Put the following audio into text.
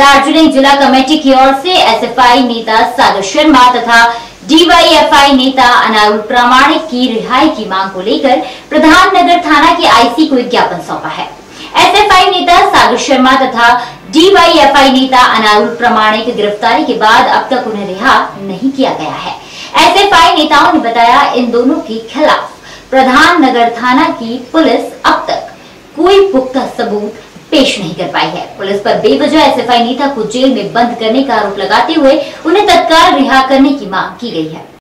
दार्जिलिंग जिला कमेटी की ओर से एसएफआई नेता सागर शर्मा तथा डीवाईएफआई नेता अनारुल प्रामाणिक की रिहाई की मांग को लेकर प्रधान नगर थाना के आईसी को ज्ञापन सौंपा है। एसएफआई नेता सागर शर्मा तथा डीवाईएफआई नेता अनारुल प्रामाणिक गिरफ्तारी के बाद अब तक उन्हें रिहा नहीं किया गया है। एसएफआई नेताओं ने बताया इन दोनों के खिलाफ प्रधान नगर थाना की पुलिस अब तक कोई पुख्ता सबूत पेश नहीं कर पाई है। पुलिस पर बेवजह एसएफआई नेता को जेल में बंद करने का आरोप लगाते हुए उन्हें तत्काल रिहा करने की मांग की गई है।